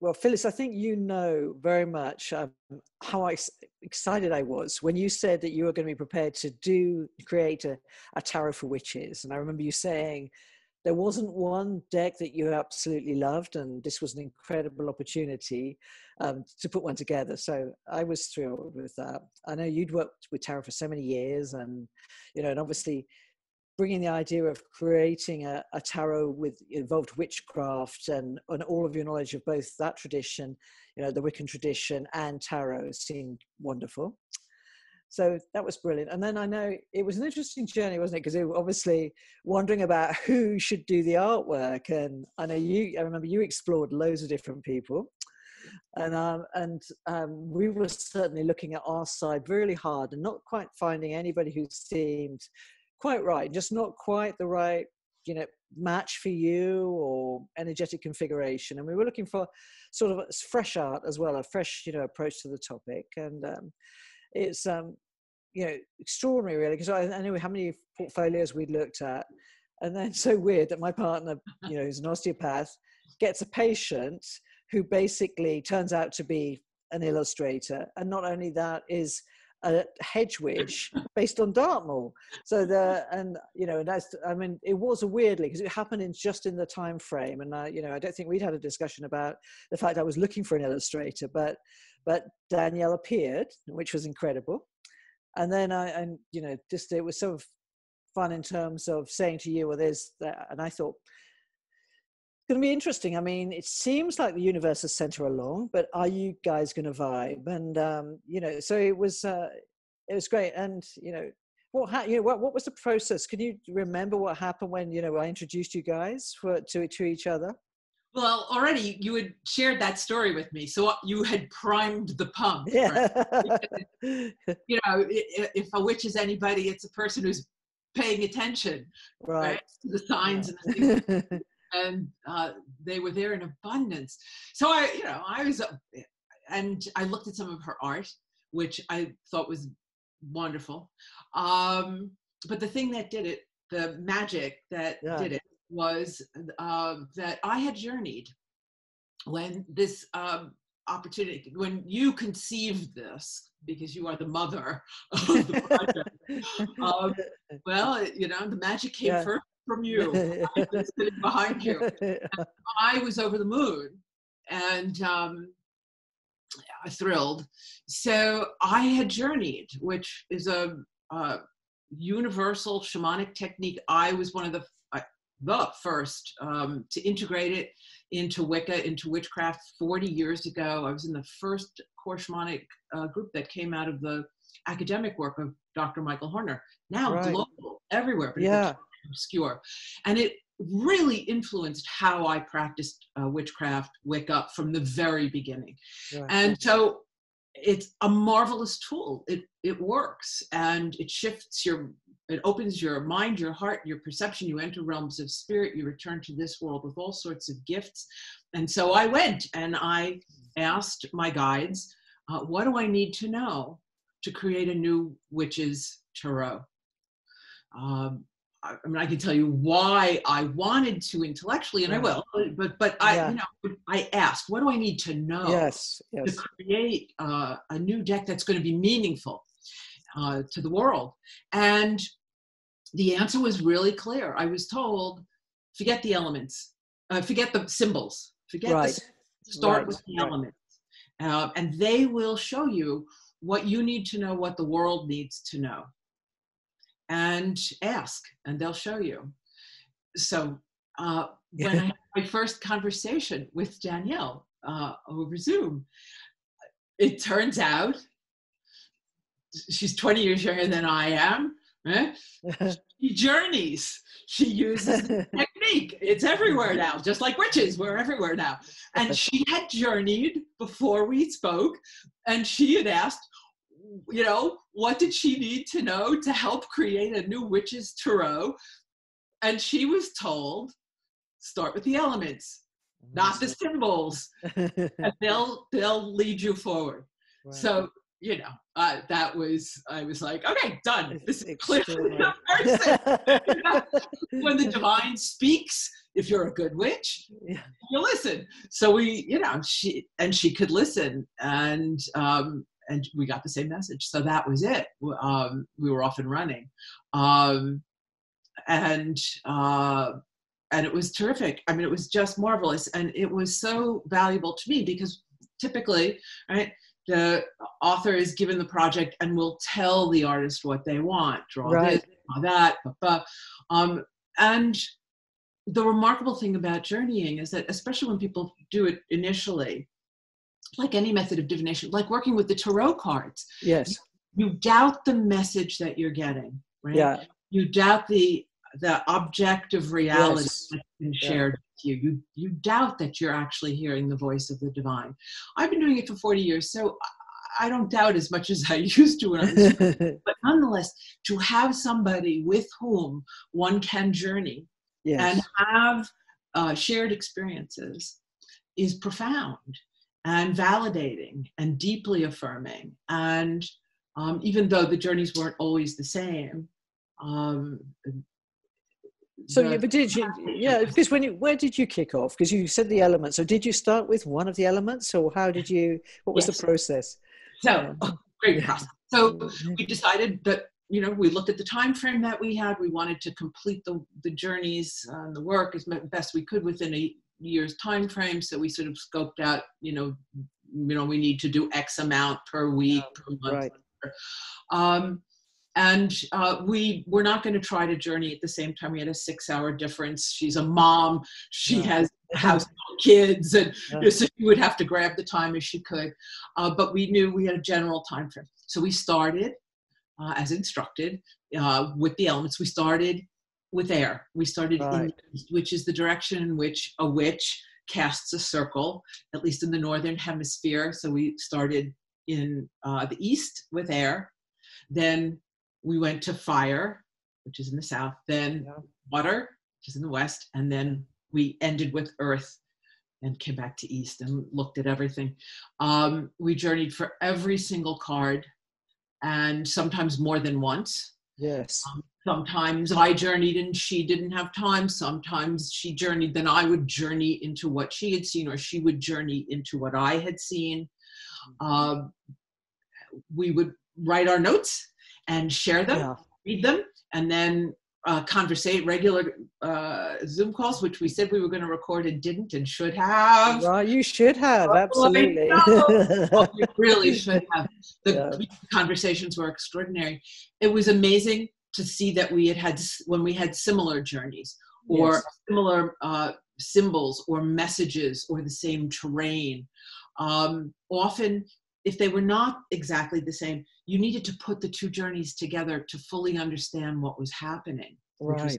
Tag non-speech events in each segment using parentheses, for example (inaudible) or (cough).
well, Phyllis, I think you know very much um, how excited I was when you said that you were going to be prepared to do create a, a tarot for witches, and I remember you saying there wasn't one deck that you absolutely loved, and this was an incredible opportunity um, to put one together. So I was thrilled with that. I know you'd worked with tarot for so many years, and you know, and obviously bringing the idea of creating a, a, tarot with involved witchcraft and, and all of your knowledge of both that tradition, you know, the Wiccan tradition and tarot seemed wonderful. So that was brilliant. And then I know it was an interesting journey, wasn't it? Because obviously wondering about (laughs) who should do the artwork. And I know you, I remember you explored loads of different people. And um, and um, we were certainly looking at our side really hard and not quite finding anybody who seemed quite right, just not quite the right, you know, match for you or energetic configuration. And we were looking for sort of fresh art as well, a fresh, you know, approach to the topic. And um, it's, um, you know, extraordinary really, because I, I knew how many portfolios we'd looked at. And then (laughs) so weird that my partner, you know, who's an osteopath, gets a patient who basically turns out to be an illustrator. And not only that is a hedge witch based on Dartmoor. So the and you know that's I mean it was a weirdly because it happened in just in the time frame, and I you know I don't think we'd had a discussion about the fact I was looking for an illustrator, but but Danielle appeared, which was incredible, and then I and you know just it was sort of fun in terms of saying to you, well, there's that, and I thought going to be interesting. I mean, it seems like the universe is center along, but are you guys going to vibe? And um, you know, so it was uh, it was great. And you know, what ha- you know, what what was the process? Can you remember what happened when you know I introduced you guys for to to each other? Well, already you had shared that story with me, so you had primed the pump. (laughs) Yeah. Right? (laughs) you know, if a witch is anybody, it's a person who's paying attention, right, right to the signs yeah. and the things (laughs) and uh, they were there in abundance. So I, you know, I was, uh, and I looked at some of her art, which I thought was wonderful. Um, but the thing that did it, the magic that yeah. did it, was uh, that I had journeyed when this um, opportunity, when you conceived this, because you are the mother of the project. (laughs) um, well, you know, the magic came yeah. first from you. (laughs) I was sitting behind you. And I was over the moon and um, thrilled. So I had journeyed, which is a, a, universal shamanic technique. I was one of the the first um, to integrate it into Wicca, into witchcraft 40 years ago. I was in the first core shamanic uh, group that came out of the academic work of Dr. Michael Harner. Now right. global, everywhere. But yeah obscure. And it really influenced how I practiced uh, witchcraft, Wicca from the very beginning. And so it's a marvelous tool. It, it works and it shifts your, it opens your mind, your heart, your perception. You enter realms of spirit. You return to this world with all sorts of gifts. And so I went and I asked my guides, uh, what do I need to know to create a new witch's tarot? Um, I mean, I can tell you why I wanted to intellectually, and yeah. I will, but but I, yeah. you know, I asked, what do I need to know yes, yes. to create uh, a new deck that's going to be meaningful uh, to the world? And the answer was really clear. I was told, forget the elements, uh, forget the symbols, forget right. the start right. with the right. elements, uh, and they will show you what you need to know, what the world needs to know and ask, and they'll show you. So uh, when I had my first conversation with Danielle uh, over Zoom, it turns out she's 20 years younger than I am. Eh? (laughs) she journeys. She uses (laughs) technique. It's everywhere now, just like witches. We're everywhere now. And she had journeyed before we spoke, and she had asked, you know, what did she need to know to help create a new witch's tarot? And she was told, start with the elements, not the symbols, (laughs) and they'll they'll lead you forward. Right. So you know, uh, that was I was like, okay, done. This is clearly (laughs) the person. (laughs) when the divine speaks, if you're a good witch, yeah. you listen. So we, you know, she and she could listen, and um, and we got the same message. So that was it. Um, we were off and running, um, and uh, and it was terrific. I mean, it was just marvelous, and it was so valuable to me because typically, right, the author is given the project and will tell the artist what they want, draw right. this, draw that, blah, blah. Um, and the remarkable thing about journeying is that, especially when people do it initially, like any method of divination, like working with the tarot cards. Yes. You doubt the message that you're getting, right? Yeah. You doubt the the objective reality yes. that's been shared yeah. with you. You you doubt that you're actually hearing the voice of the divine. I've been doing it for 40 years, so I don't doubt as much as I (laughs) used to when (laughs) but nonetheless, to have somebody with whom one can journey yes. and have uh, shared experiences is profound and validating and deeply affirming. And um, even though the journeys weren't always the same, um, so yeah, but did you? Yeah, because when you where did you kick off? Because you said the elements. So did you start with one of the elements, or how did you? What was yes. the process? So oh, (laughs) great process. So we decided that you know we looked at the time frame that we had. We wanted to complete the the journeys and the work as best we could within a year's time frame. So we sort of scoped out, you know, you know, we need to do X amount per week, per month. Right. Um, and uh, we were not going to try to journey at the same time. We had a six-hour difference. She's a mom. She yeah. has (laughs) house kids, and yeah. so she would have to grab the time as she could. Uh, but we knew we had a general time frame, so we started uh, as instructed uh, with the elements. We started with air. We started right. in which is the direction in which a witch casts a circle, at least in the northern hemisphere. So we started in uh, the east with air. Then we went to fire, which is in the south. Then yeah. water, which is in the west. And then we ended with earth and came back to east and looked at everything. Um, we journeyed for every single card and sometimes more than once. Yes. Um, sometimes I journeyed and she didn't have time. Sometimes she journeyed, then I would journey into what she had seen, or she would journey into what I had seen. Uh, we would write our notes and share them, yeah. read them, and then uh, conversate regular uh, Zoom calls, which we said we were going to record and didn't and should have. Well, you should have, absolutely. well, (laughs) you really should have. The yeah. conversations were extraordinary. It was amazing to see that we had had when we had similar journeys or yes. similar uh, symbols or messages or the same terrain. Um, often, if they were not exactly the same, you needed to put the two journeys together to fully understand what was happening. Right.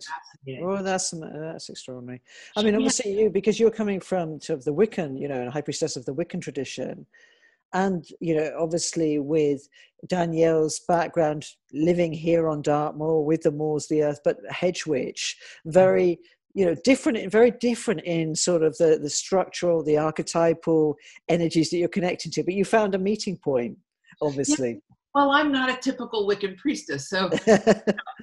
Oh, that's that's extraordinary. I mean, obviously you because you're coming from sort of the Wiccan, you know, high priestess of the Wiccan tradition and you know obviously with danielle's background living here on dartmoor with the moors the earth but hedge witch very mm-hmm. You know different very different in sort of the the structural the archetypal energies that you're connected to but you found a meeting point obviously yeah. well i'm not a typical wiccan priestess so (laughs)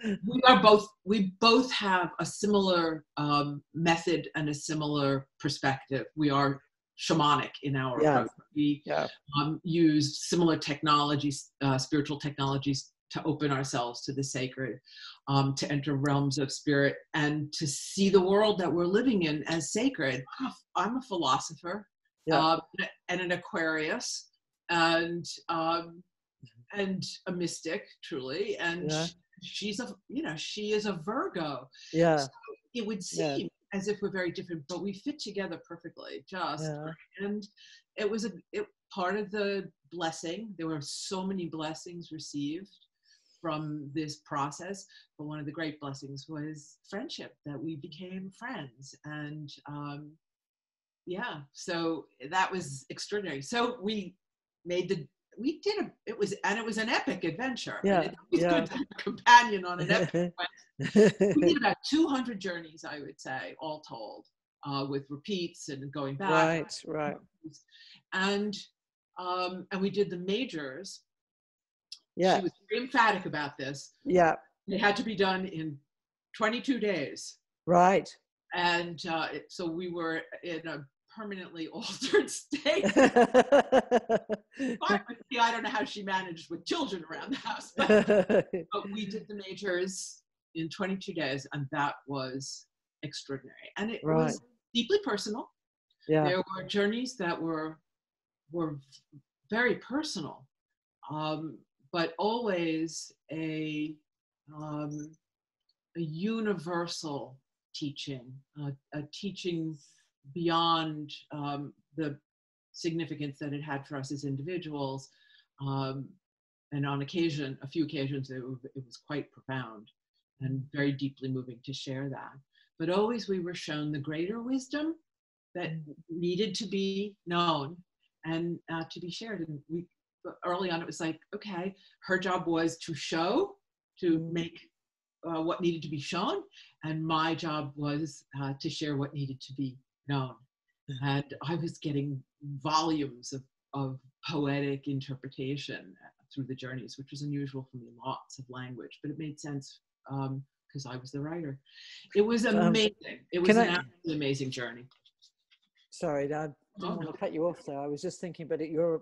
we are both we both have a similar um, method and a similar perspective we are shamanic in our yeah. approach. We yeah. um, use similar technologies, uh, spiritual technologies, to open ourselves to the sacred, um, to enter realms of spirit, and to see the world that we're living in as sacred. I'm a philosopher yeah. uh, and an Aquarius, and um, and a mystic, truly, and. Yeah. She's a, you know, she is a Virgo. Yeah. So it would seem as if we're very different, but we fit together perfectly. Just yeah. and it was a it, part of the blessing. There were so many blessings received from this process, but one of the great blessings was friendship that we became friends and. Um, yeah, so that was extraordinary. So we made the we did a it was and it was an epic adventure. Yeah, and it was yeah. good to have a companion on an epic (laughs) we did about (laughs) 200 journeys, I would say, all told, uh, with repeats and going back. Right, right. And um, and we did the majors. Yeah. She was very emphatic about this. Yeah. It had to be done in 22 days. Right. and uh, so we were in a permanently (laughs) altered state. (laughs) I don't know how she managed with children around the house, but, (laughs) but we did the majors in 22 days, and that was extraordinary. And it right. was deeply personal. Yeah. There were journeys that were were very personal, um, but always a um, a universal teaching, uh, a teaching beyond um, the significance that it had for us as individuals. Um, and on occasion, a few occasions, it, it was quite profound and very deeply moving to share that. But always we were shown the greater wisdom that needed to be known and uh, to be shared. And we early on, it was like, okay, her job was to show, to make uh, what needed to be shown, and my job was uh, to share what needed to be known. Mm-hmm. And I was getting volumes of, of poetic interpretation uh, through the journeys, which was unusual for me, lots of language, but it made sense because um, I was the writer. It was um, amazing. Um, it was an I, amazing journey. Sorry, I didn't oh, want to cut you off there. I was just thinking, but you're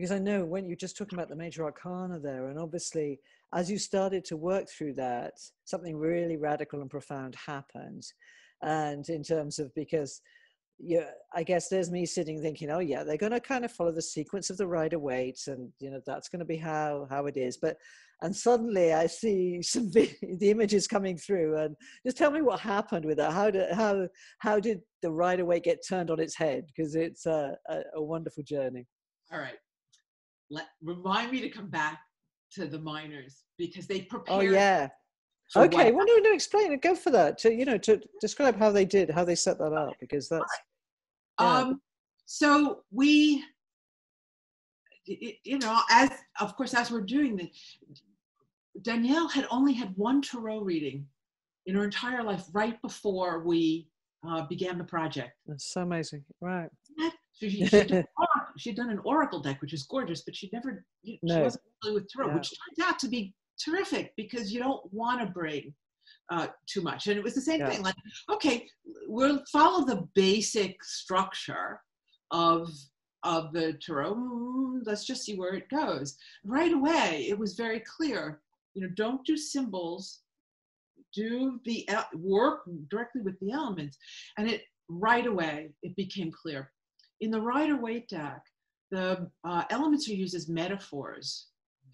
because I know when you're just talking about the major arcana there, and obviously as you started to work through that, something really radical and profound happened. And in terms of because yeah, I guess there's me sitting thinking, oh yeah, they're going to kind of follow the sequence of the rider Waite, and you know that's going to be how how it is. But and suddenly I see some (laughs) the images coming through, and just tell me what happened with that. How did how how did the rider Waite get turned on its head? Because it's a, a, a wonderful journey. All right, let remind me to come back to the minors because they prepare. Oh yeah. Okay, well, no, no, explain it. Go for that. To you know, to describe how they did, how they set that up, because that's yeah. Um, so we, you know, as of course, as we're doing this, Danielle had only had one tarot reading in her entire life right before we uh, began the project. That's so amazing, right? So she, done, (laughs) she'd, done, an oracle deck, which is gorgeous, but she never, she no. wasn't really with tarot, yeah. which turns out to be terrific because you don't want to bring uh, too much. And it was the same yeah. thing. Like, okay, we'll follow the basic structure of of the tarot. Mm, let's just see where it goes. Right away, it was very clear. You know, don't do symbols. Do the work directly with the elements, and it right away it became clear. In the Rider Waite deck, the uh, elements are used as metaphors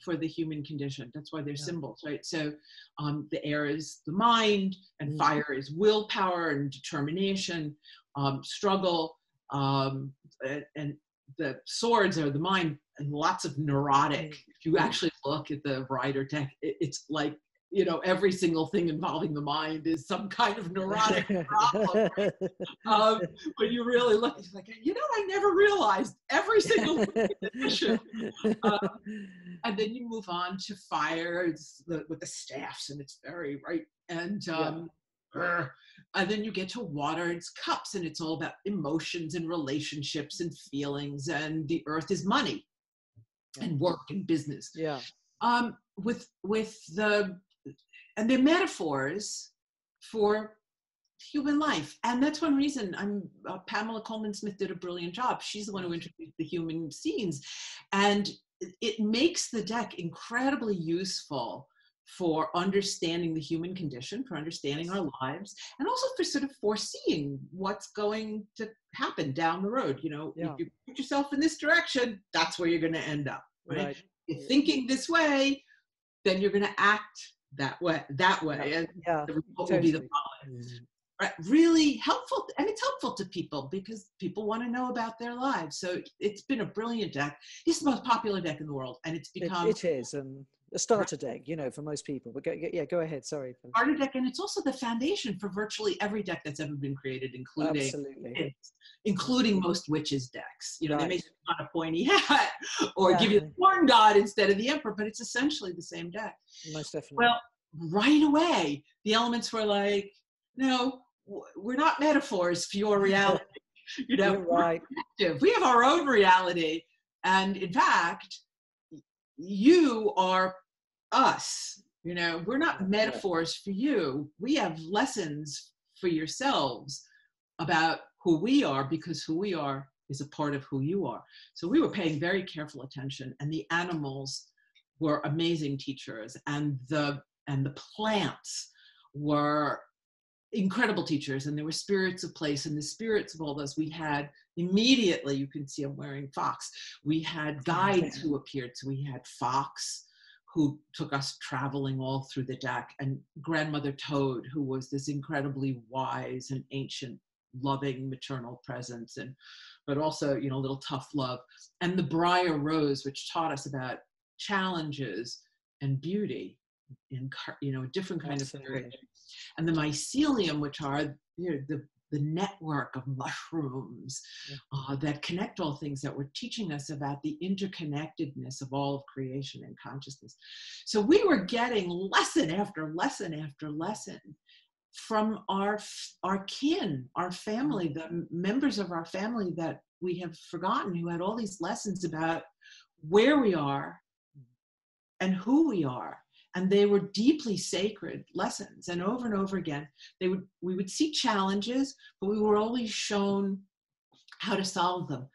for the human condition. That's why they're yeah. symbols, right? So um, the air is the mind, and mm-hmm. fire is willpower and determination, um, struggle, um, and, the swords are the mind, and lots of neurotic. If you actually look at the rider deck, it, it's like you know every single thing involving the mind is some kind of neurotic problem. (laughs) Um, when you really look it's like you know i never realized every single issue um, and then you move on to fire the, with the staffs and it's very right and um, yeah. and then you get to water it's cups and it's all about emotions and relationships and feelings and the earth is money and work and business. Yeah. Um, with with the and they're metaphors for human life. And that's one reason i'm uh, pamela Colman Smith did a brilliant job. She's the one who introduced the human scenes. And it makes the deck incredibly useful for understanding the human condition for understanding our lives and also for sort of foreseeing what's going to happen down the road. You know yeah. if you put yourself in this direction that's where you're going to end up right, right. if you're thinking this way then you're going to act that way that way and yeah, the result will be the following. Right really helpful and it's helpful to people because people want to know about their lives so it's been a brilliant deck. It's the most popular deck in the world and it's become it, it is and a starter deck, you know, for most people. But go, yeah, go ahead. Sorry. Starter deck, and it's also the foundation for virtually every deck that's ever been created, including Absolutely. including most witches decks. You know, right. they may on a pointy hat (laughs) or yeah. give you the horn god instead of the emperor, but it's essentially the same deck. Most definitely. Well, right away, the elements were like, no, we're not metaphors for your reality. (laughs) you know, right. we have our own reality, and in fact you are us you know? We're not metaphors for you. We have lessons for yourselves about who we are because who we are is a part of who you are. So we were paying very careful attention, and the animals were amazing teachers, and the and the plants were incredible teachers and there were spirits of place and the spirits of all those. We had immediately you can see i'm wearing fox. We had guides who appeared. So we had fox who took us traveling all through the deck and grandmother toad who was this incredibly wise and ancient loving maternal presence and but also you know a little tough love. And the briar rose which taught us about challenges and beauty in you know different kind Absolutely. of and the mycelium which are you know, the the network of mushrooms yeah. uh, that connect all things that were teaching us about the interconnectedness of all of creation and consciousness. So we were getting lesson after lesson after lesson from our our kin, our family, mm-hmm. the members of our family that we have forgotten, who had all these lessons about where we are and who we are and they were deeply sacred lessons. And over and over again they would we would see challenges but we were always shown how to solve them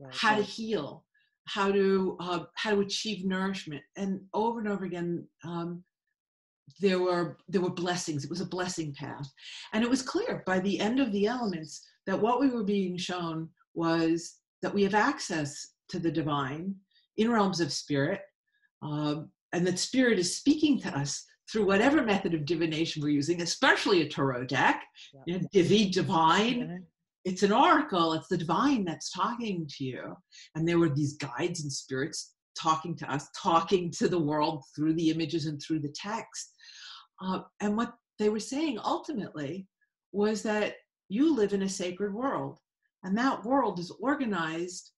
right, how to heal how to uh, how to achieve nourishment. And over and over again um, there were there were blessings. It was a blessing path. And it was clear by the end of the elements that what we were being shown was that we have access to the divine in realms of spirit um, and that spirit is speaking to us through whatever method of divination we're using, especially a tarot deck, yeah. you know, divi, divine. Mm-hmm. It's an oracle, it's the divine that's talking to you. And there were these guides and spirits talking to us, talking to the world through the images and through the text. Uh, and what they were saying ultimately was that you live in a sacred world, and that world is organized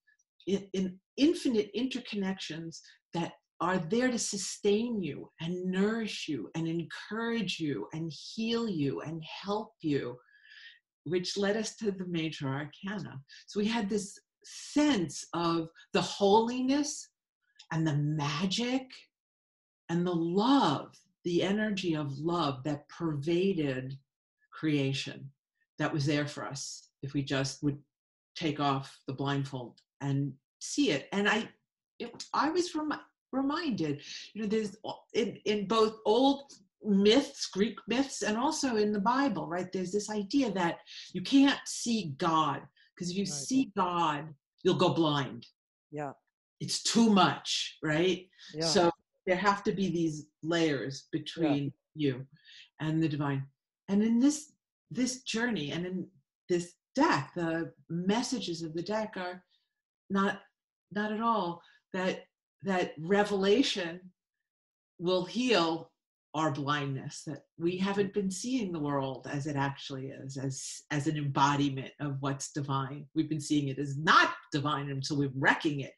in, in infinite interconnections that are there to sustain you and nourish you and encourage you and heal you and help you, which led us to the major arcana. So we had this sense of the holiness and the magic and the love, the energy of love that pervaded creation that was there for us if we just would take off the blindfold and see it. And I, it, I was from reminded. You know, there's in, in both old myths, Greek myths, and also in the Bible, right? There's this idea that you can't see God because if you right. see God, you'll go blind. Yeah. It's too much, right? Yeah. So there have to be these layers between yeah. you and the divine. And in this this journey and in this deck, the messages of the deck are not not at all that that revelation will heal our blindness that we haven't been seeing the world as it actually is as as an embodiment of what's divine. We've been seeing it as not divine until we're wrecking it.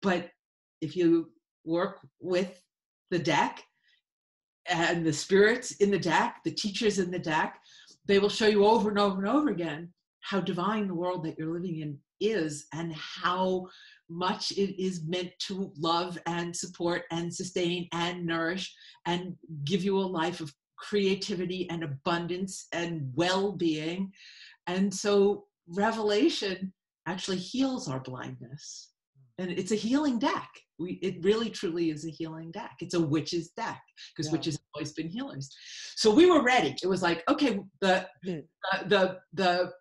But if you work with the deck and the spirits in the deck the teachers in the deck they will show you over and over and over again how divine the world that you're living in is and how much it is meant to love and support and sustain and nourish and give you a life of creativity and abundance and well-being. And so revelation actually heals our blindness. And it's a healing deck. We, it really truly is a healing deck. It's a witch's deck because yeah. witches have always been healers. So we were ready. It was like okay the hmm. the the, the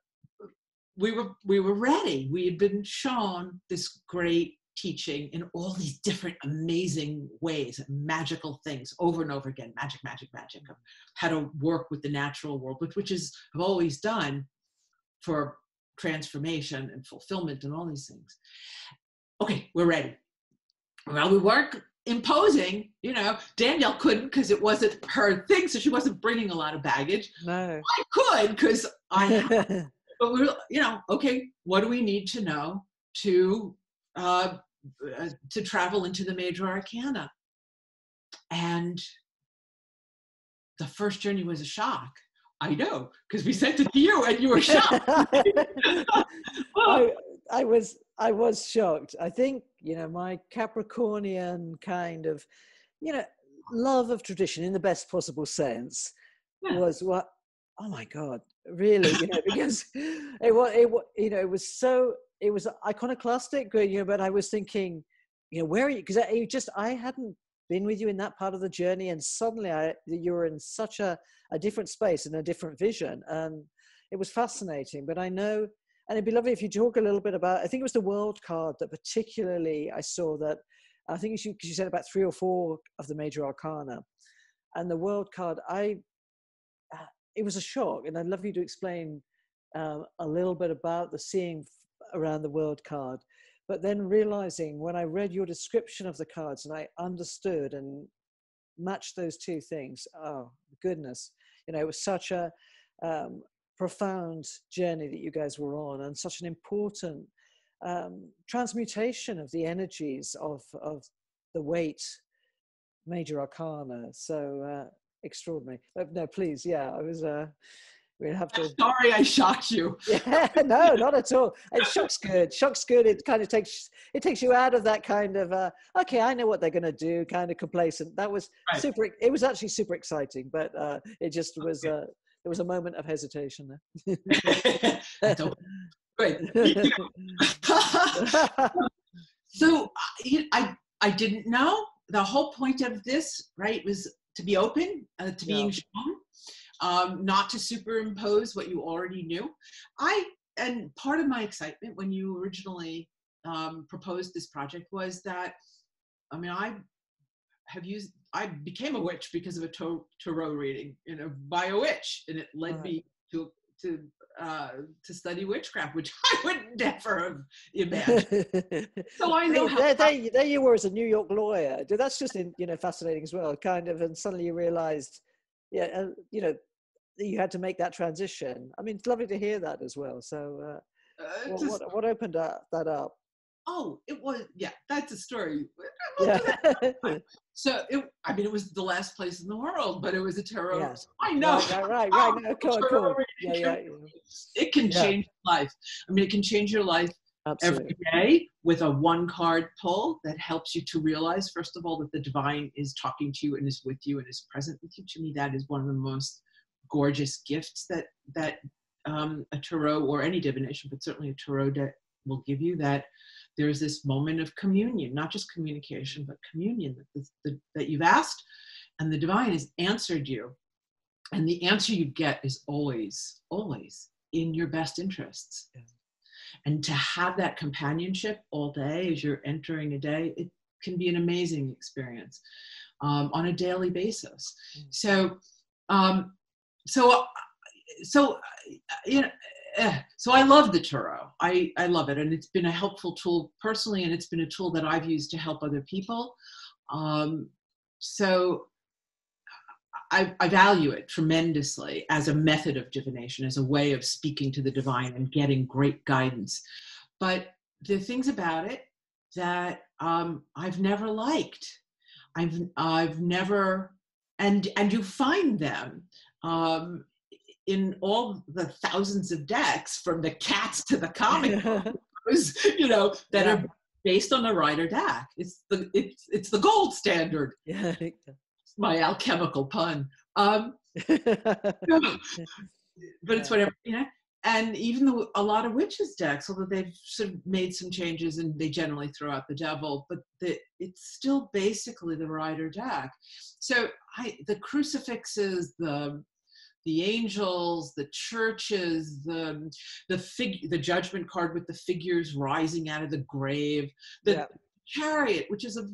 we were we were ready. We had been shown this great teaching in all these different amazing ways magical things over and over again magic magic magic of how to work with the natural world which which is i've always done for transformation and fulfillment and all these things. Okay we're ready. Well we weren't imposing you know danielle couldn't because it wasn't her thing so she wasn't bringing a lot of baggage. No. I could because i (laughs) but we're you know okay what do we need to know to uh, uh, to travel into the major arcana? And the first journey was a shock. I know because we sent it to you and you were (laughs) shocked. I, I was i was shocked. I think you know my capricornian kind of you know love of tradition in the best possible sense yeah. was what oh my god, really? You know, because it was it you know it was so it was iconoclastic, you know. But I was thinking, you know, where are you? Because you just I hadn't been with you in that part of the journey, and suddenly I you were in such a a different space and a different vision, and it was fascinating. But I know. And it'd be lovely if you talk a little bit about. I think it was the world card that particularly I saw that. I think you, you said about three or four of the major arcana, and the world card. I it was a shock, and I'd love you to explain uh, a little bit about the seeing around the world card. But then realizing when I read your description of the cards and I understood and matched those two things, oh goodness, you know, it was such a um, profound journey that you guys were on, and such an important um, transmutation of the energies of of the Waite major arcana. So uh, extraordinary. no, please, yeah, I was. Uh, we'd have to. (laughs) Sorry, I shocked you. (laughs) yeah, no, not at all. And shock's good. Shock's good. It kind of takes it takes you out of that kind of uh, okay, I know what they're going to do, kind of complacent. That was right. super. It was actually super exciting, but uh, it just was. Okay. Uh, there was a moment of hesitation there. (laughs) Great. so I I didn't know the whole point of this right was to be open uh, to being yeah. shown, um, not to superimpose what you already knew. I and part of my excitement when you originally um, proposed this project was that, I mean, I have used, I became a witch because of a tarot reading, you know, by a witch, and it led right. me to to uh, to study witchcraft, which (laughs) I would never have imagined. (laughs) so I know there, there, there, you were as a New York lawyer. That's just in, you know fascinating as well. Kind of, and suddenly you realised, yeah, uh, you know, you had to make that transition. I mean, it's lovely to hear that as well. So, uh, uh, what, just, what, what opened that up? Oh, it was, yeah, that's a story. (laughs) Yeah. (laughs) so it, I mean, it was the last place in the world, but it was a tarot. Yeah. I know. Right, right, right. Oh, (laughs) no, cool, cool. Yeah, yeah, yeah. It can change life. I mean, it can change your life Absolutely. every day with a one card pull that helps you to realize, first of all, that the divine is talking to you and is with you and is present with you. To me, that is one of the most gorgeous gifts that that um, a tarot or any divination, but certainly a tarot deck will give you. That there's this moment of communion, not just communication, but communion that, the, that you've asked and the divine has answered you. And the answer you get is always, always in your best interests. Yeah. And to have that companionship all day as you're entering a day, it can be an amazing experience um, on a daily basis. Mm. So, um, so, so, you know, eh, so I love the Tarot. I, I love it. And it's been a helpful tool personally, and it's been a tool that I've used to help other people. Um, so I, I, value it tremendously as a method of divination, as a way of speaking to the divine and getting great guidance. But the things about it that um, I've never liked, I've I've never, and and you find them um, in all the thousands of decks from the cats to the comic (laughs) books, you know, that yeah. are based on the Rider deck. It's the it's it's the gold standard. (laughs) Yeah. My alchemical pun. Um, (laughs) but it's whatever, you know. And even though a lot of witches decks, although they've sort of made some changes and they generally throw out the devil, but the, it's still basically the Rider deck. So I, the crucifixes, the the angels, the churches, the the fig, the judgment card with the figures rising out of the grave, the yeah. chariot, which is a,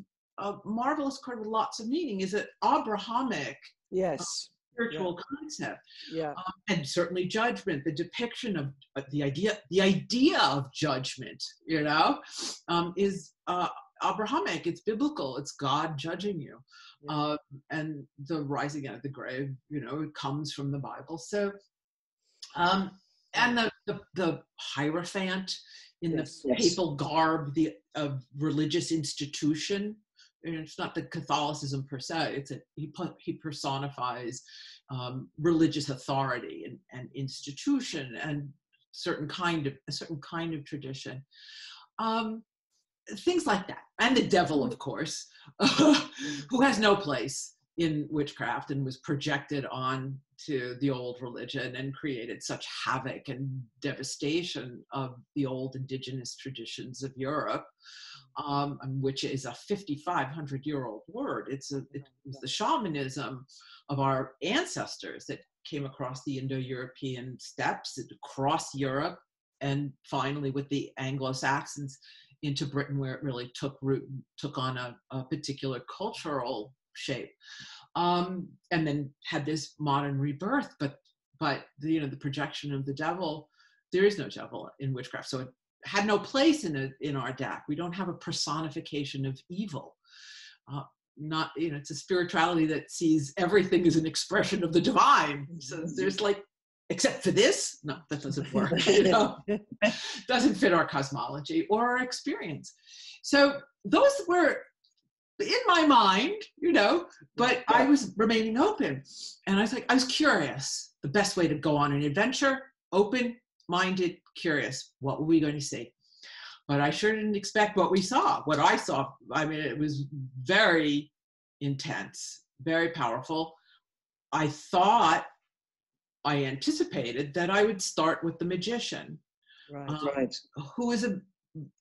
a, marvelous card with lots of meaning, is an Abrahamic yes uh, spiritual yeah. concept. Yeah, um, and certainly judgment, the depiction of uh, the idea, the idea of judgment, you know, um, is uh, Abrahamic. It's biblical. It's God judging you yeah. uh, and the rising out of the grave you know it comes from the bible so um, and the, the, the hierophant in yes, the yes. papal garb the of religious institution and it's not the catholicism per se it's a he he personifies um, religious authority and, and institution and certain kind of a certain kind of tradition um, things like that and the devil of course (laughs) who has no place in witchcraft and was projected on to the old religion and created such havoc and devastation of the old indigenous traditions of Europe, um, which is a 5,500 year old word. It's a, the shamanism of our ancestors that came across the Indo-European steppes across Europe and finally with the Anglo-Saxons into Britain where it really took root, took on a, a particular cultural shape, um, and then had this modern rebirth. But but the, you know the projection of the devil, there is no devil in witchcraft, so it had no place in a, in our deck. We don't have a personification of evil. Uh, not you know it's a spirituality that sees everything as an expression of the divine so mm-hmm. there's like except for this no that doesn't (laughs) work. You (laughs) know doesn't fit our cosmology or our experience. So those were in my mind you know but i was remaining open. And i was like i was curious. The best way to go on an adventure open minded curious. What were we going to see? But i sure didn't expect what we saw. What i saw i mean it was very intense very powerful. I thought I anticipated that I would start with the magician, right, um, right. who is a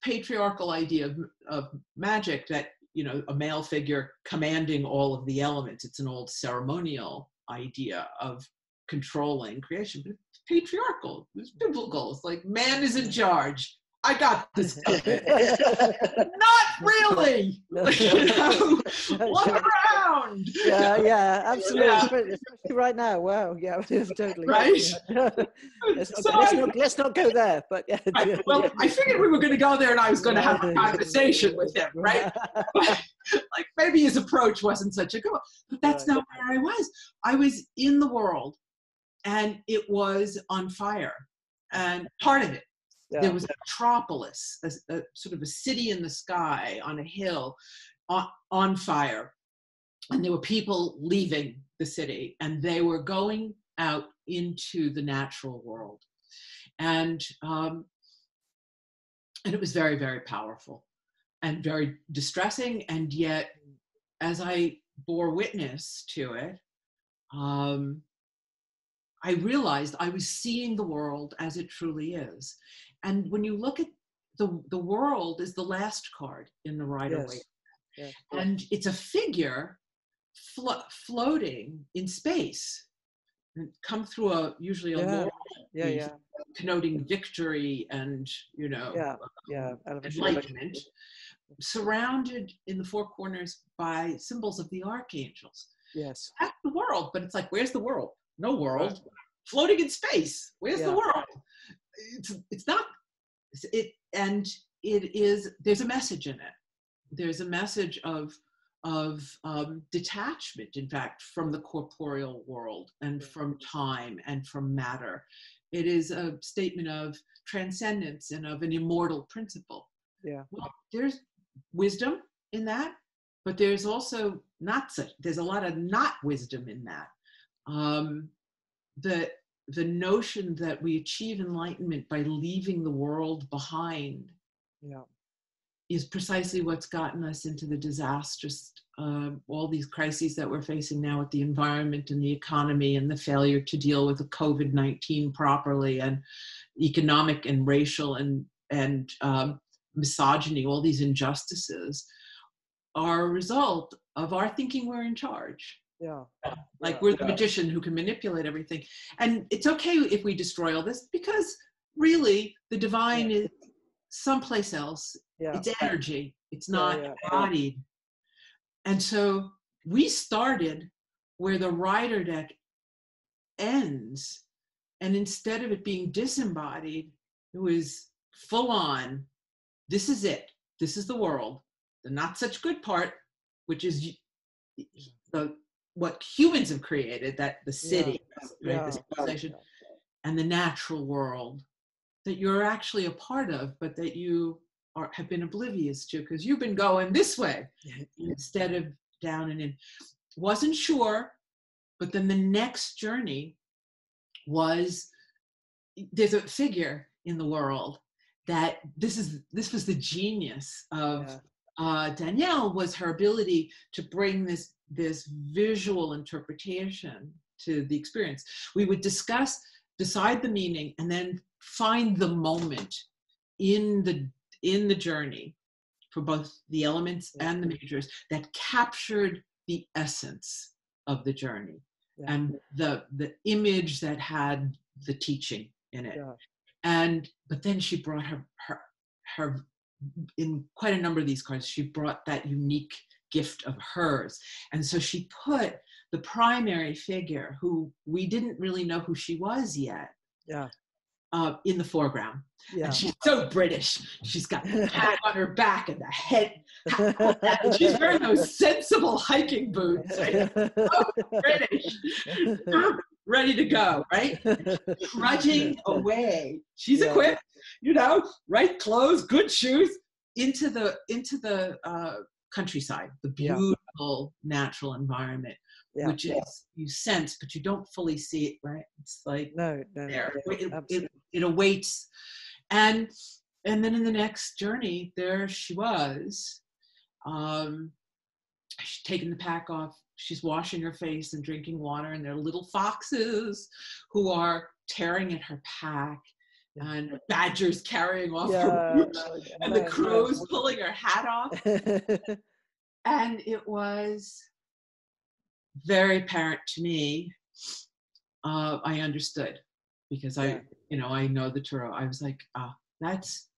patriarchal idea of, of magic that you know a male figure commanding all of the elements. It's an old ceremonial idea of controlling creation, but it's patriarchal. It's biblical. It's like man is in charge. I got (laughs) this. Not really. you know, look around. Yeah, yeah, (laughs) absolutely. Yeah. Especially right now. Wow. Yeah, (laughs) totally. (laughs) Right. Yeah. let's, not, so let's, not, let's, not, go there. But yeah. I, well, I figured we were going to go there, and I was going to have a conversation with him, right? like maybe his approach wasn't such a good one, but that's not where I was. I was in the world, and it was on fire, and part of it yeah. There was a metropolis, a, a, sort of a city in the sky on a hill on, on fire. And there were people leaving the city and they were going out into the natural world. And, um, and it was very, very powerful and very distressing. And yet, as I bore witness to it, um, I realized I was seeing the world as it truly is. And when you look at the, the world is the last card in the Rider Waite. Yes. And it's a figure flo- floating in space and come through a usually a yeah. yeah, yeah. connoting victory and you know yeah, yeah. enlightenment surrounded in the four corners by symbols of the archangels yes that's the world but it's like where's the world no world right. floating in space where's yeah. the world it's it's not it and it is there's a message in it there's a message of of um, detachment in fact from the corporeal world and from time and from matter. It is a statement of transcendence and of an immortal principle. Yeah. Well, there's wisdom in that but there's also not such there's a lot of not wisdom in that. Um, the the notion that we achieve enlightenment by leaving the world behind yeah. Is precisely what's gotten us into the disastrous uh, all these crises that we're facing now with the environment and the economy and the failure to deal with the covid-19 properly and economic and racial and and um, misogyny all these injustices are a result of our thinking we're in charge yeah like yeah. we're the yeah. magician who can manipulate everything and it's okay if we destroy all this because really the divine yeah. is someplace else yeah. it's energy it's not embodied and so we started where the rider deck ends and instead of it being disembodied it was full on this is it this is the world the not such good part which is the what humans have created that the city yeah. right yeah. the civilization and the natural world that you're actually a part of but that you are have been oblivious to because you've been going this way instead of down and in wasn't sure but then the next journey was there's a figure in the world that this is this was the genius of yeah. uh, Danielle was her ability to bring this this visual interpretation to the experience. We would discuss, decide the meaning, and then find the moment in the in the journey for both the elements and the majors that captured the essence of the journey yeah. and the the image that had the teaching in it yeah. and but then she brought her her her in quite a number of these cards she brought that unique gift of hers and so she put the primary figure who we didn't really know who she was yet yeah uh, in the foreground. Yeah. And she's so British. She's got the (laughs) hat on her back and the head. and she's wearing those sensible hiking boots. Right? (laughs) So British. Ready to go, right? Trudging (laughs) away. She's yeah. equipped, you know, right clothes, good shoes, into the into the uh, countryside, the beautiful yeah. natural environment yeah. which is you sense, but you don't fully see it, right? It's like no, no, there. No, it, it, it awaits, and and then in the next journey, there she was. Um, she's taking the pack off. She's washing her face and drinking water, and there are little foxes who are tearing at her pack and badgers carrying off yeah, her and the crows pulling her hat off. (laughs) and it was very apparent to me. Uh, I understood because I, you know, I know the tarot. I was like, ah, that's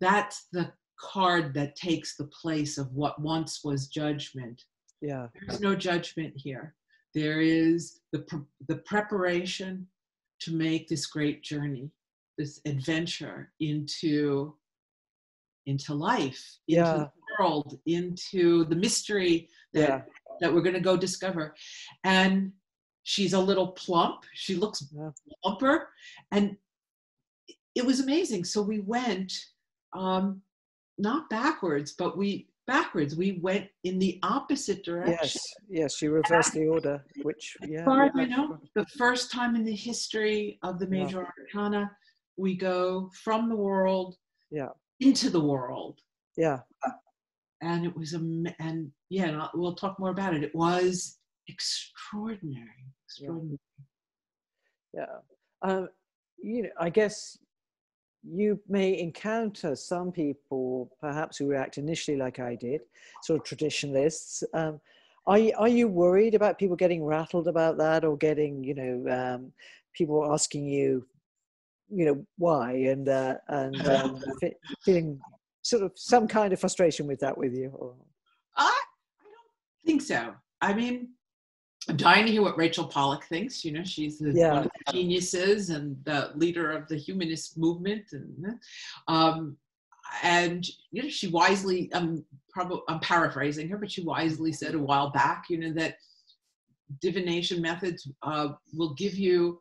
that's the card that takes the place of what once was judgment. Yeah. There's no judgment here. There is the the preparation to make this great journey, this adventure into into life, into yeah. the world, into the mystery that yeah that we're going to go discover. And she's a little plump. She looks plumper. And it was amazing. So we went um, not backwards, but we backwards. We went in the opposite direction. Yes, yes, you reversed the order, which yeah. As far as I know, the first time in the history of the major yeah. arcana, we go from the world yeah. into the world. Yeah and it was a and yeah and we'll talk more about it. It was extraordinary extraordinary. Yeah, yeah. Um, you know i guess you may encounter some people perhaps who react initially like i did sort of traditionalists. Um, are you, are you worried about people getting rattled about that or getting you know um, people asking you you know why and uh, and um, (laughs) feeling sort of some kind of frustration with that with you? Or? I, I don't think so. I mean, I'm dying to hear what Rachel Pollack thinks. You know, she's the, yeah. one of the geniuses and the leader of the humanist movement, and um, and you know, she wisely, um, probably I'm paraphrasing her, but she wisely said a while back, you know, that divination methods uh, will give you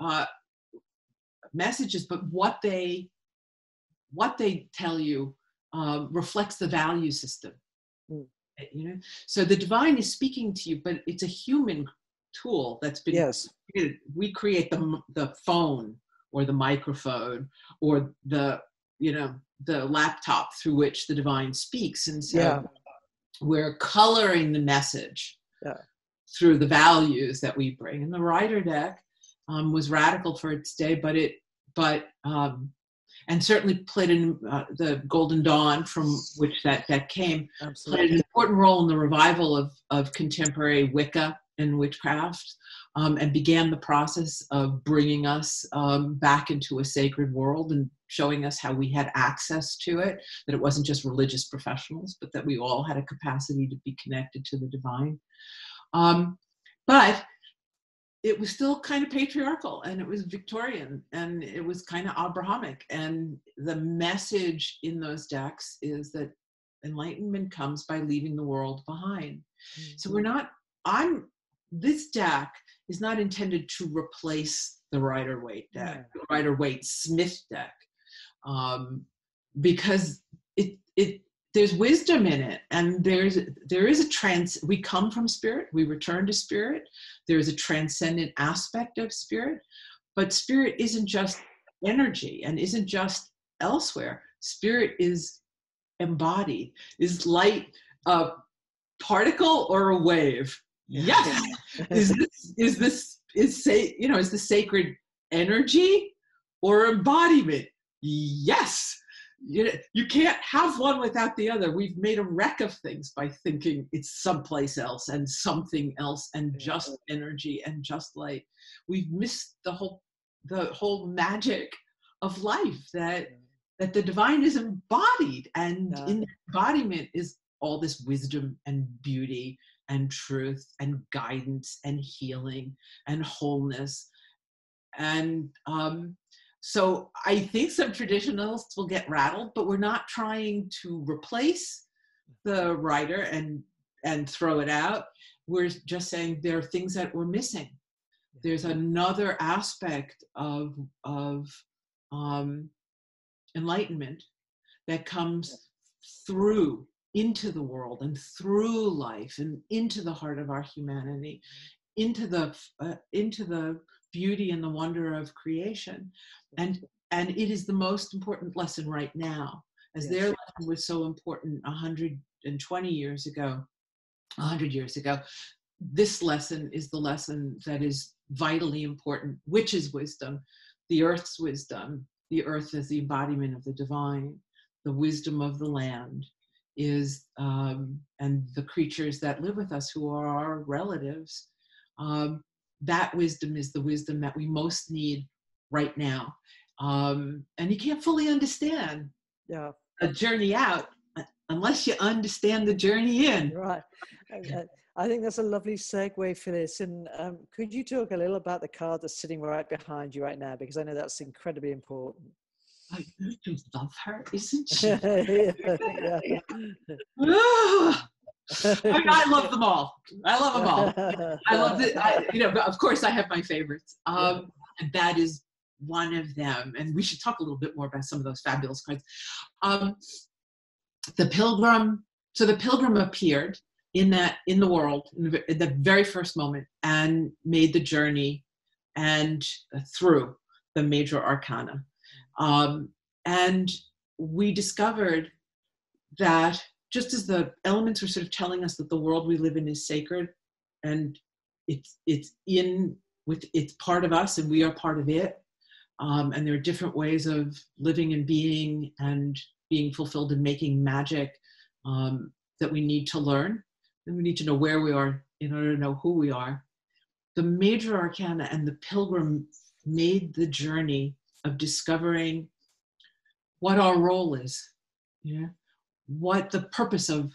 uh, messages, but what they what they tell you um, reflects the value system. Mm. You know, so the divine is speaking to you, but it's a human tool that's been. Yes. Created. We create the the phone or the microphone or the you know the laptop through which the divine speaks, and so yeah. we're coloring the message yeah. through the values that we bring. And the Rider deck um, was radical for its day, but it but um, and certainly played in uh, the Golden Dawn, from which that that came, Absolutely. played an important role in the revival of of contemporary Wicca and witchcraft, um, and began the process of bringing us um, back into a sacred world and showing us how we had access to it. That it wasn't just religious professionals, but that we all had a capacity to be connected to the divine. Um, but it was still kind of patriarchal and it was Victorian and it was kind of Abrahamic. And the message in those decks is that enlightenment comes by leaving the world behind. Mm-hmm. So we're not, I'm, this deck is not intended to replace the Rider Waite deck, the Rider Waite Smith deck, um, because it, it, there's wisdom in it and there's there is a trans we come from spirit we return to spirit there's a transcendent aspect of spirit but spirit isn't just energy and isn't just elsewhere spirit is embodied is light a particle or a wave? Yes. (laughs) is this is this is say you know is the sacred energy or embodiment? Yes. You, you can't have one without the other. We've made a wreck of things by thinking it's someplace else and something else and just energy and just light. We've missed the whole the whole magic of life that that the divine is embodied and yeah. in embodiment is all this wisdom and beauty and truth and guidance and healing and wholeness and um, so i think some traditionalists will get rattled but we're not trying to replace the Rider and and throw it out. We're just saying there are things that we're missing. There's another aspect of of um, enlightenment that comes through into the world and through life and into the heart of our humanity into the uh, into the beauty and the wonder of creation. And and it is the most important lesson right now as yes. their lesson was so important 120 years ago 100 years ago. This lesson is the lesson that is vitally important which is wisdom. The earth's wisdom. The earth as the embodiment of the divine. The wisdom of the land is um, and the creatures that live with us who are our relatives um, that wisdom is the wisdom that we most need right now um, and you can't fully understand yeah. a journey out uh, unless you understand the journey in right I think that's a lovely segue, Phyllis. And um, could you talk a little about the card that's sitting right behind you right now? Because I know that's incredibly important. I love her, isn't (laughs) she? yeah, (laughs) yeah. (laughs) I, mean, I love them all. I love them all. (laughs) I love it. I, you know, but of course, I have my favorites. Um, and that is one of them. And we should talk a little bit more about some of those fabulous cards. Um, the pilgrim. So the pilgrim appeared in that in the world in the, in the very first moment and made the journey and through the major arcana um, and we discovered that just as the elements are sort of telling us that the world we live in is sacred and it's it's in with it's part of us and we are part of it um, and there are different ways of living and being and being fulfilled and making magic um, that we need to learn. And we need to know where we are in order to know who we are. The major arcana and the pilgrim made the journey of discovering what our role is, yeah, what the purpose of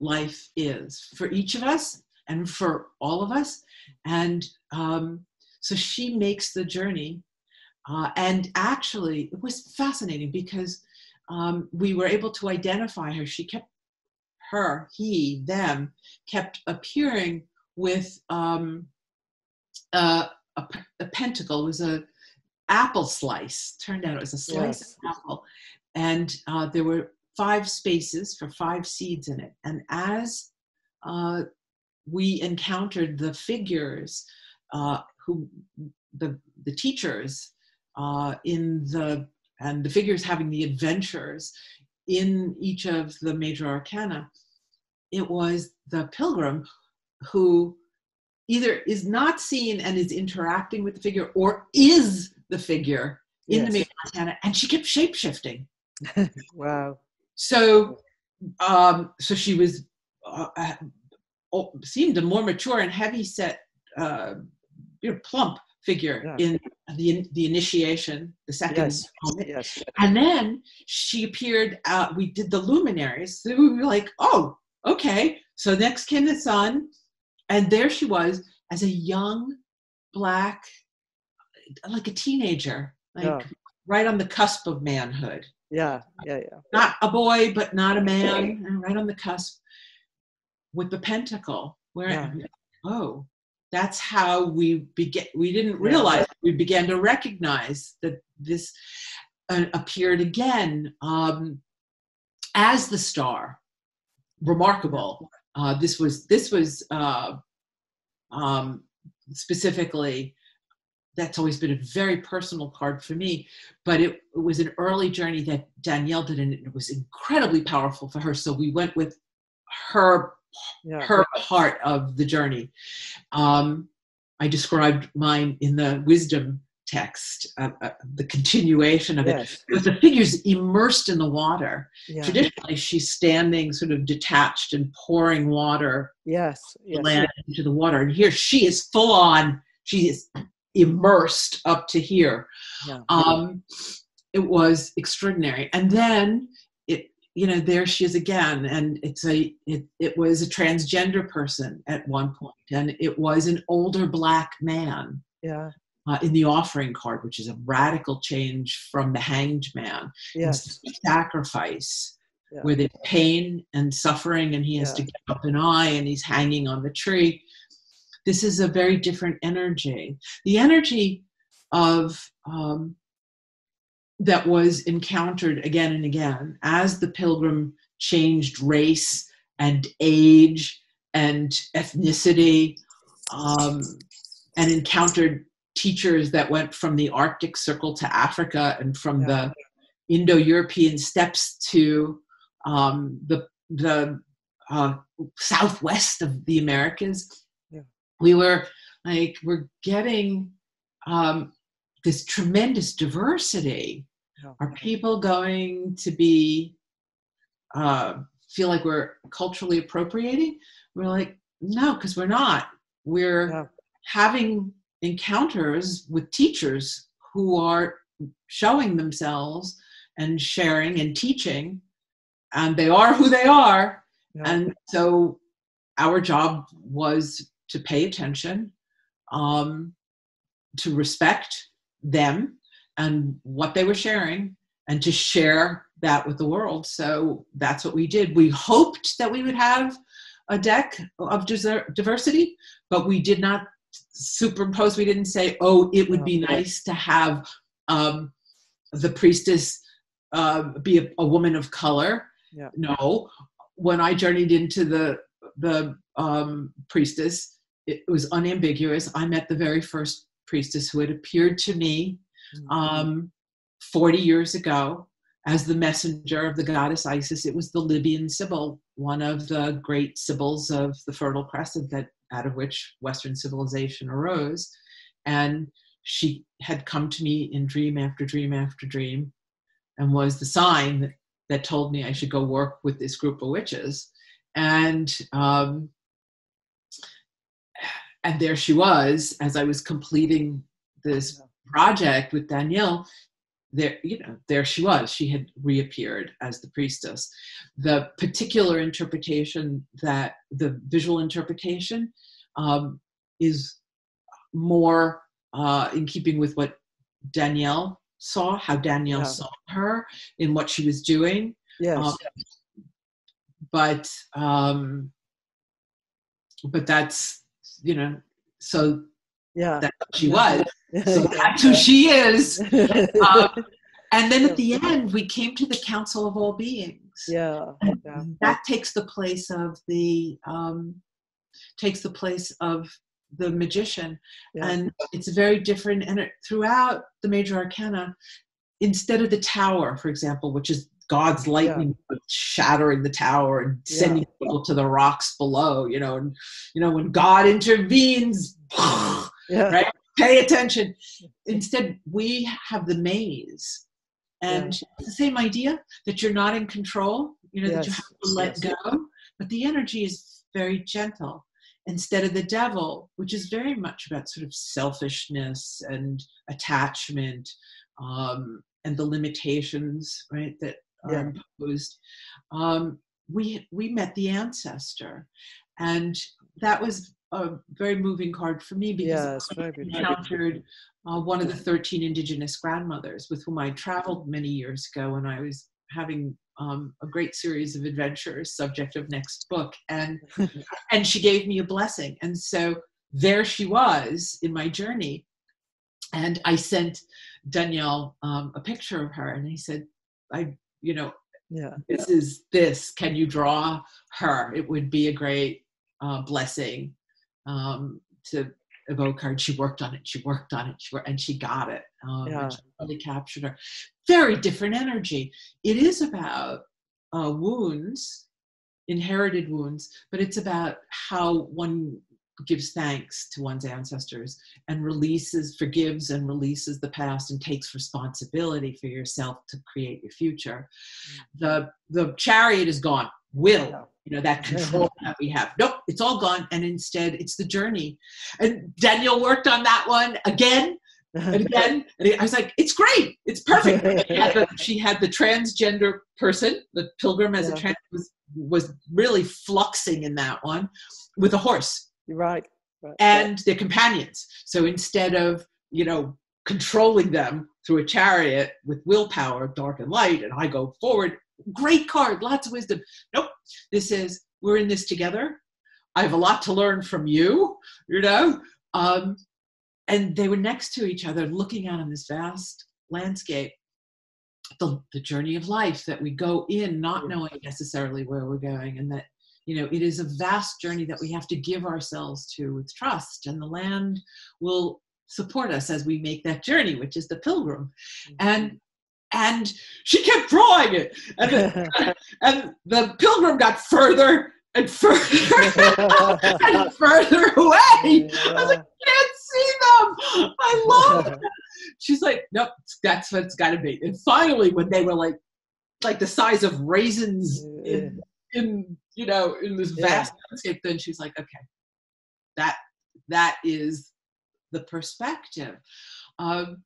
life is for each of us and for all of us. And um, so she makes the journey. Uh, and actually, it was fascinating because um, we were able to identify her. She kept her, he, them, kept appearing with um, a, a, a pentacle. It was a apple slice. Turned out it was a slice yes. of apple. And uh, there were five spaces for five seeds in it. And as uh, we encountered the figures uh, who, the, the teachers uh, in the, and the figures having the adventures in each of the major arcana, it was the pilgrim who either is not seen and is interacting with the figure or is the figure in yes. the major arcana and she kept shape shifting (laughs) wow so um so she was uh, uh, seemed a more mature and heavy set uh you know plump figure yeah. in the the initiation the second yes. moment yes. and then she appeared uh we did the luminaries so we were like oh okay so next came the sun and there she was as a young black like a teenager, like yeah. right on the cusp of manhood. Yeah, yeah, yeah. Not a boy, but not a man, right on the cusp with the pentacle. Where yeah. oh, that's how we begin. We didn't realize yeah. we began to recognize that this uh, appeared again um, as the star. Remarkable. Uh, this was this was uh, um, specifically that's always been a very personal card for me. But it, it, was an early journey that Danielle did, and it was incredibly powerful for her. So we went with her yeah. her part of the journey. Um, I described mine in the wisdom text, uh, uh, the continuation of yes. it. With the figures immersed in the water. Yeah. Traditionally, she's standing sort of detached and pouring water. Yes. yes. Land into the water, and here she is full on. She is immersed up to here. Yeah. Um, it was extraordinary, and then it. You know, there she is again, and it's a. It, it was a transgender person at one point, and it was an older black man. Yeah uh, in the offering card, which is a radical change from the hanged man. Yes. Sacrifice, yeah. where there's pain and suffering, and he has yeah. to give up an eye and he's hanging on the tree. This is a very different energy. The energy of um, that was encountered again and again as the pilgrim changed race and age and ethnicity um, and encountered teachers that went from the Arctic Circle to Africa and from yeah. the Indo-European steppes to um, the the uh, southwest of the Americas. Yeah. We were like we're getting um, this tremendous diversity. Yeah. Are people going to be uh, feel like we're culturally appropriating? We're like no, because we're not. We're having encounters with teachers who are showing themselves and sharing and teaching and they are who they are yeah. and so our job was to pay attention um, to respect them and what they were sharing and to share that with the world so that's what we did we hoped that we would have a deck of diversity but we did not superimpose. We didn't say, oh, it would be nice to have um, the priestess uh, be a, a, woman of color. Yeah. No. When I journeyed into the the um, priestess, it was unambiguous. I met the very first priestess who had appeared to me mm-hmm. um, 40 years ago as the messenger of the goddess Isis. It was the Libyan Sibyl, one of the great Sibyls of the Fertile Crescent that out of which Western civilization arose. And she had come to me in dream after dream after dream and was the sign that, that told me I should go work with this group of witches. And um, and there she was as I was completing this project with Danielle. There you know there she was. She had reappeared as the priestess. The particular interpretation that the visual interpretation um, is more uh, in keeping with what danielle saw how danielle yeah. saw her in what she was doing. Yes. Um, but um, but that's you know so yeah. that she was. So (laughs) that's who she is. (laughs) Um, and then at the end we came to the council of all beings. Yeah, yeah. that takes the place of the um, takes the place of the magician. Yeah. and it's very different and it, throughout the major arcana instead of the tower for example which is god's lightning yeah. shattering the tower and sending yeah. people to the rocks below you know and you know when god intervenes (laughs) right pay attention. Instead, we have the maze. And yeah. the same idea that you're not in control, you know, yes. that you have to let yes. go. But the energy is very gentle instead of the devil, which is very much about sort of selfishness and attachment um, and the limitations, right, that yeah. imposed. Um, we we met the ancestor, and that was a very moving card for me because yes, I encountered uh, one of the 13 indigenous grandmothers with whom I traveled many years ago when I was having um, a great series of adventures, subject of next book, and (laughs) and she gave me a blessing, and so there she was in my journey, and I sent Danielle um, a picture of her, and he said, I, you know, yeah, this is this. Can you draw her? It would be a great uh, blessing um, to evoke her. And she worked on it. She worked on it. She worked, and she got it. Um, yeah. she really captured her. Very different energy. It is about uh, wounds inherited wounds, but it's about how one gives thanks to one's ancestors and releases, forgives and releases the past and takes responsibility for yourself to create your future. Mm. The the chariot is gone. Will, you know, that control (laughs) that we have. Nope, it's all gone. And instead it's the journey. And Danielle worked on that one again and again. (laughs) And I was like, it's great. It's perfect. (laughs) She had the, she had the transgender person, the pilgrim as yeah. a trans was, was really fluxing in that one with a horse Right. right. And their companions. So instead of, you know, controlling them through a chariot with willpower, dark and light, and I go forward, great card, lots of wisdom. Nope. This is, we're in this together. I have a lot to learn from you, you know? Um, and they were next to each other looking out on this vast landscape the, the journey of life that we go in not knowing necessarily where we're going and that you know it is a vast journey that we have to give ourselves to with trust and the land will support us as we make that journey which is the pilgrim. Mm-hmm. and and she kept drawing it. And the, (laughs) and the pilgrim got further and further (laughs) and further away. Yeah. i was like can't see them. I love them. She's like nope that's what it's got to be. And finally when they were like like the size of raisins in in you know in this vast yeah. landscape then she's like okay that that is the perspective um,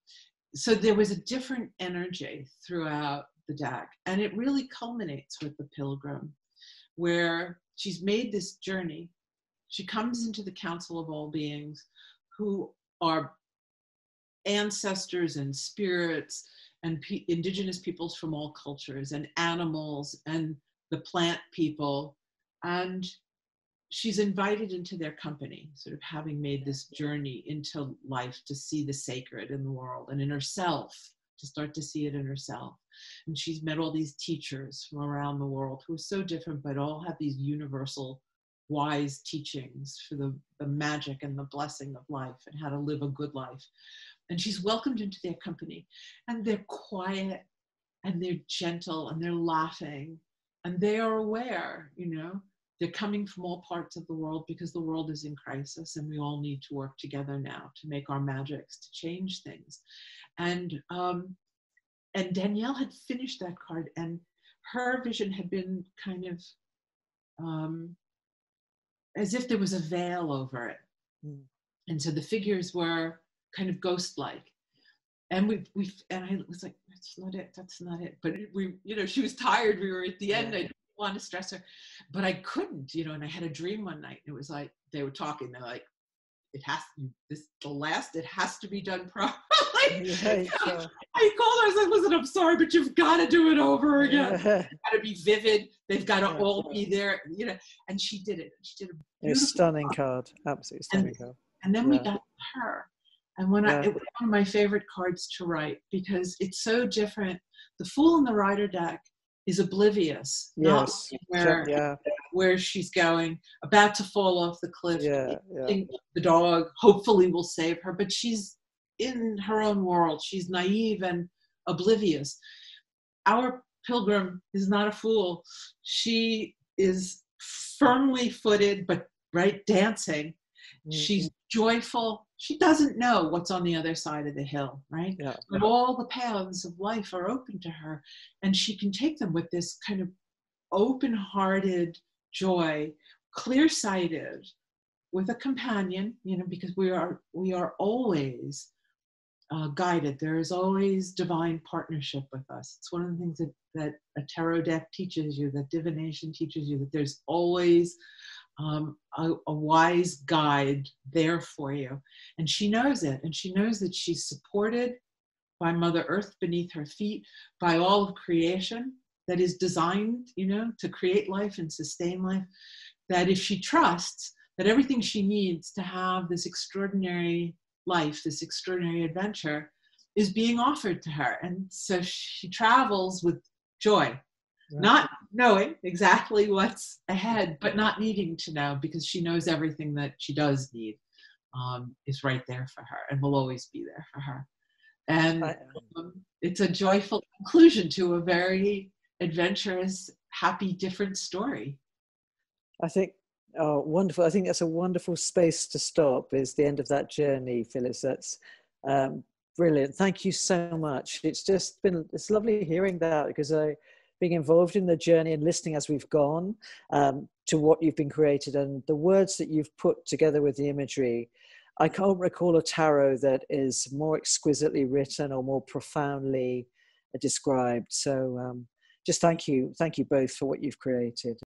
so there was a different energy throughout the deck and it really culminates with the pilgrim where she's made this journey she comes into the council of all beings who are ancestors and spirits and P- indigenous peoples from all cultures and animals and the plant people, and she's invited into their company, sort of having made this journey into life to see the sacred in the world and in herself, to start to see it in herself. And she's met all these teachers from around the world who are so different, but all have these universal wise teachings for the, the magic and the blessing of life and how to live a good life. And she's welcomed into their company. And they're quiet and they're gentle and they're laughing and they are aware, you know, they're coming from all parts of the world because the world is in crisis and we all need to work together now to make our magics to change things. And um, and Danielle had finished that card and her vision had been kind of um, as if there was a veil over it. Mm. And so the figures were kind of ghost-like and we we and I was like, that's not it, that's not it. But we, you know, she was tired. We were at the end. I didn't want to stress her, but I couldn't, you know. And I had a dream one night. and It was like they were talking. They're like, it has to this the last. It has to be done properly. (laughs) Yeah. I called her. I was like, listen, I'm sorry, but you've got to do it over again. (laughs) Got to be vivid. They've got to yeah, all yeah. be there, you know. And she did it. She did a stunning card. Absolutely stunning and, card. And then we got her and when yeah. I, it was one of my favorite cards to write because it's so different. The Fool in the Rider deck is oblivious, yes. not where, yeah. where she's going, about to fall off the cliff. Yeah, yeah. The dog hopefully will save her, but she's in her own world. She's naive and oblivious. Our pilgrim is not a fool. She is firmly footed, but right dancing. Mm-hmm. She's joyful, she doesn't know what's on the other side of the hill, right? Yeah. But all the paths of life are open to her, and she can take them with this kind of open hearted joy, clear sighted, with a companion, you know, because we are we are always uh, guided. There is always divine partnership with us. It's one of the things that, that a tarot deck teaches you, that divination teaches you, that there's always um, a, a, wise guide there for you. And she knows it. And she knows that she's supported by Mother Earth beneath her feet, by all of creation that is designed, you know, to create life and sustain life. That if she trusts that everything she needs to have this extraordinary life, this extraordinary adventure, is being offered to her. And so she travels with joy not knowing exactly what's ahead, but not needing to know because she knows everything that she does need um, is right there for her and will always be there for her. And um, it's a joyful conclusion to a very adventurous, happy, different story. I think, oh, wonderful. I think that's a wonderful space to stop, is the end of that journey, Phyllis. That's um, brilliant. Thank you so much. It's just been, it's lovely hearing that because I, being involved in the journey and listening as we've gone um, to what you've been created and the words that you've put together with the imagery. I can't recall a tarot that is more exquisitely written or more profoundly described. So um, just thank you. Thank you both for what you've created.